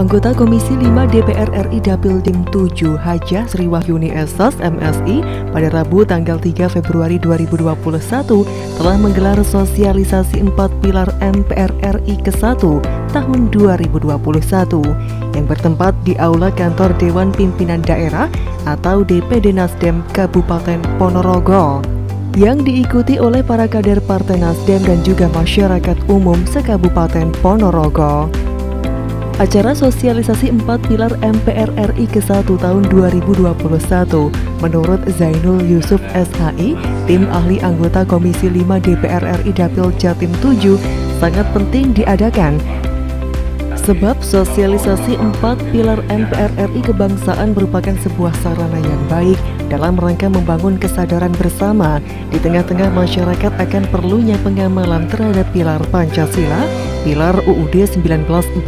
anggota Komisi 5 DPR RI Dapil Dim 7 Hajah Sri Wahyuni Esas MSI pada Rabu tanggal 3 Februari 2021 telah menggelar sosialisasi 4 pilar MPR RI ke-1 tahun 2021 yang bertempat di Aula Kantor Dewan Pimpinan Daerah atau DPD Nasdem Kabupaten Ponorogo yang diikuti oleh para kader Partai Nasdem dan juga masyarakat umum sekabupaten Ponorogo. Acara sosialisasi 4 pilar MPR RI ke-1 tahun 2021 menurut Zainul Yusuf SHI, tim ahli anggota Komisi 5 DPR RI Dapil Jatim 7 sangat penting diadakan Sebab sosialisasi 4 pilar MPR RI kebangsaan merupakan sebuah sarana yang baik dalam rangka membangun kesadaran bersama di tengah-tengah masyarakat akan perlunya pengamalan terhadap pilar Pancasila pilar UUD 1945,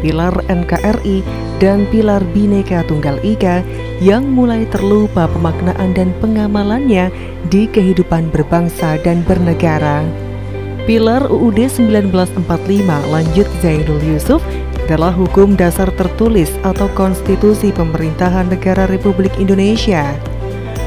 pilar NKRI, dan pilar Bhinneka Tunggal Ika yang mulai terlupa pemaknaan dan pengamalannya di kehidupan berbangsa dan bernegara. Pilar UUD 1945 lanjut Zainul Yusuf adalah hukum dasar tertulis atau konstitusi pemerintahan negara Republik Indonesia.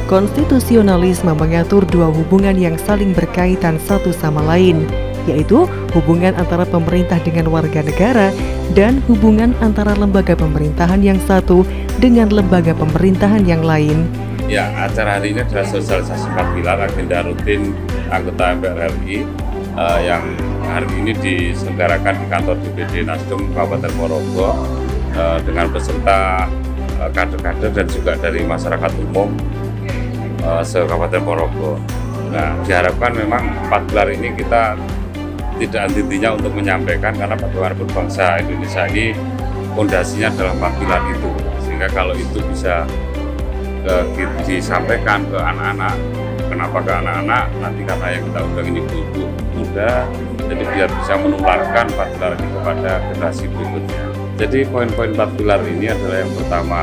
Konstitusionalisme mengatur dua hubungan yang saling berkaitan satu sama lain, yaitu hubungan antara pemerintah dengan warga negara dan hubungan antara lembaga pemerintahan yang satu dengan lembaga pemerintahan yang lain. Ya, acara hari ini adalah sosialisasi empat pilar agenda rutin anggota MPR RI uh, yang hari ini diselenggarakan di kantor DPD Nasdem Kabupaten Ponorogo uh, dengan beserta eh, kader-kader uh, dan juga dari masyarakat umum uh, se-Kabupaten Ponorogo. Nah, diharapkan memang empat pilar ini kita tidak henti-hentinya untuk menyampaikan karena bagaimana berbangsa Indonesia ini fondasinya adalah empat pilar itu sehingga kalau itu bisa ke, disampaikan ke anak-anak kenapa ke anak-anak? Nanti karena yang kita undang ini ibu muda jadi biar bisa menularkan empat pilar ini kepada generasi berikutnya. Jadi poin-poin empat pilar ini adalah yang pertama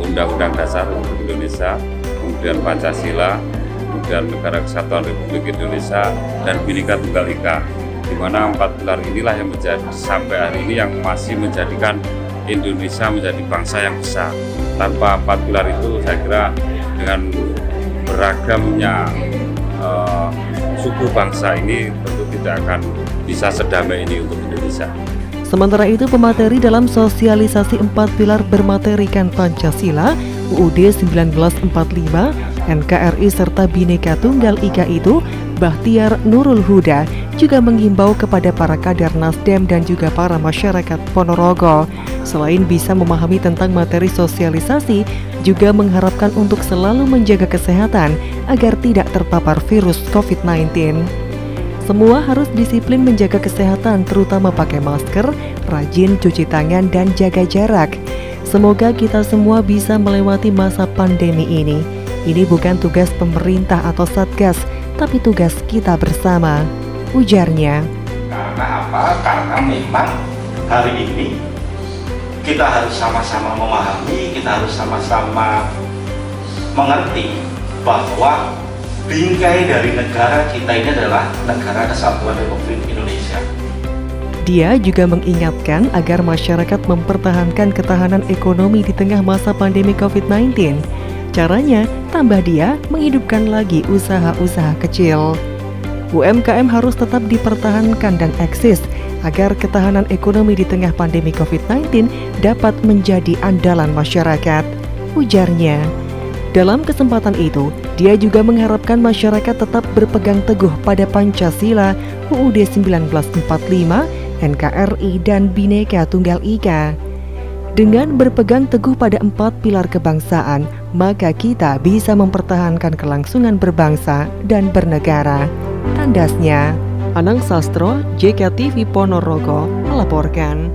Undang-Undang Dasar Republik Indonesia kemudian Pancasila kemudian Negara Kesatuan Republik Indonesia dan Bhinneka Tunggal Ika. Di mana empat pilar inilah yang menjadi sampai hari ini yang masih menjadikan Indonesia menjadi bangsa yang besar. Tanpa empat pilar itu saya kira dengan beragamnya uh, suku bangsa ini tentu tidak akan bisa sedamai ini untuk Indonesia. Sementara itu pemateri dalam sosialisasi empat pilar bermaterikan Pancasila, UUD 1945, NKRI serta Bhinneka Tunggal Ika itu, Bahtiar Nurul Huda juga mengimbau kepada para kader Nasdem dan juga para masyarakat Ponorogo. Selain bisa memahami tentang materi sosialisasi, juga mengharapkan untuk selalu menjaga kesehatan agar tidak terpapar virus COVID-19. Semua harus disiplin menjaga kesehatan, terutama pakai masker, rajin cuci tangan, dan jaga jarak. Semoga kita semua bisa melewati masa pandemi ini. Ini bukan tugas pemerintah atau satgas, tapi tugas kita bersama. Ujarnya. Karena apa? Karena memang hari ini kita harus sama-sama memahami, kita harus sama-sama mengerti bahwa bingkai dari negara kita ini adalah negara kesatuan Republik Indonesia. Dia juga mengingatkan agar masyarakat mempertahankan ketahanan ekonomi di tengah masa pandemi COVID-19. Caranya, tambah dia menghidupkan lagi usaha-usaha kecil. UMKM harus tetap dipertahankan dan eksis agar ketahanan ekonomi di tengah pandemi COVID-19 dapat menjadi andalan masyarakat, ujarnya. Dalam kesempatan itu, dia juga mengharapkan masyarakat tetap berpegang teguh pada Pancasila, UUD 1945, NKRI, dan Bhinneka Tunggal Ika. Dengan berpegang teguh pada empat pilar kebangsaan, maka kita bisa mempertahankan kelangsungan berbangsa dan bernegara. Tandasnya, Anang Sastro, JKTV Ponorogo, melaporkan.